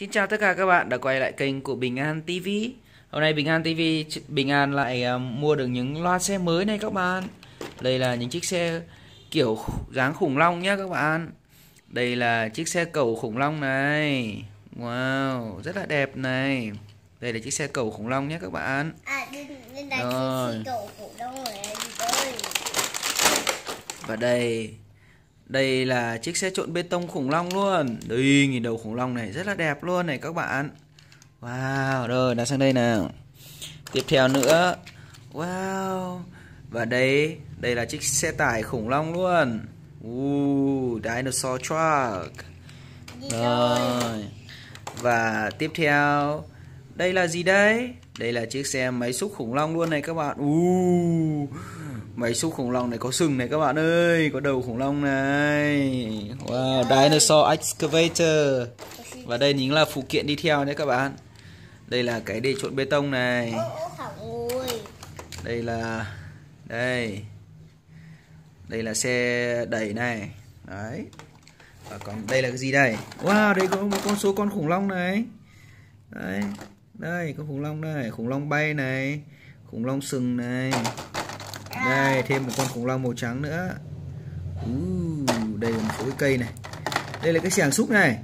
Xin chào tất cả các bạn đã quay lại kênh của Bình An TV Hôm nay Bình An TV, Bình An lại uh, mua được những loa xe mới này các bạn. Đây là những chiếc xe kiểu dáng khủng long nhé các bạn. Đây là chiếc xe cầu khủng long này. Wow, rất là đẹp này. Đây là chiếc xe cầu khủng long nhé các bạn. À, đây, đây là Rồi. chiếc xe cầu khủng long này. Và đây Đây là chiếc xe trộn bê tông khủng long luôn. Đây nhìn đầu khủng long này rất là đẹp luôn này các bạn. Wow Rồi đặt sang đây nào. Tiếp theo nữa. Wow. Và đây Đây là chiếc xe tải khủng long luôn. Uh, Dinosaur truck. Rồi. Và tiếp theo Đây là gì đây? Đây là chiếc xe máy xúc khủng long luôn này các bạn. Uh, Máy xúc khủng long này có sừng này các bạn ơi Có đầu khủng long này. Wow Dinosaur excavator. Và đây chính là phụ kiện đi theo đấy các bạn. Đây là cái để trộn bê tông này. Đây là Đây. Đây là xe đẩy này. Đấy. Và còn đây là cái gì đây? Wow đây có một con số con khủng long này. Đấy Đây có khủng long đây Khủng long bay này Khủng long sừng này Đây thêm một con khủng long màu trắng nữa. Uh, Đây là một cái cây này. Đây là cái xẻng xúc này.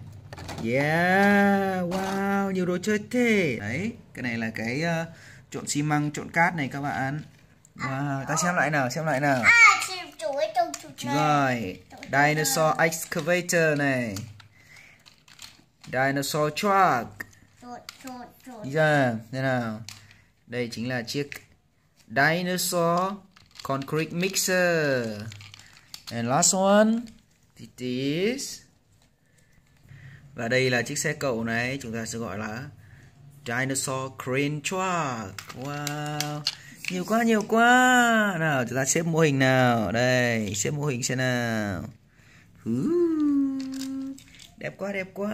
Yeah Wow Nhiều đồ chơi thế. Đấy Cái này là cái uh, trộn xi măng trộn cát này các bạn. Wow Ta xem lại nào xem lại nào. À, rồi Dinosaur excavator này. Dinosaur truck. Đi ra Thế nào? Đây chính là chiếc Dinosaur concrete mixer. And last one It is Và đây là chiếc xe cẩu này Chúng ta sẽ gọi là Dinosaur crane truck. Wow Nhiều quá nhiều quá. Nào chúng ta xếp mô hình nào? Đây xếp mô hình xem nào. Đẹp quá đẹp quá.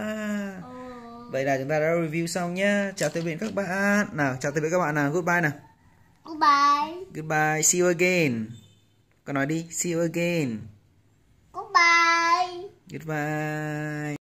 Vậy là chúng ta đã review xong nhé Chào tạm biệt các bạn. Nào chào tạm biệt các bạn nào. Goodbye nào Goodbye. Goodbye. See you again. Đi See you again. Goodbye. Goodbye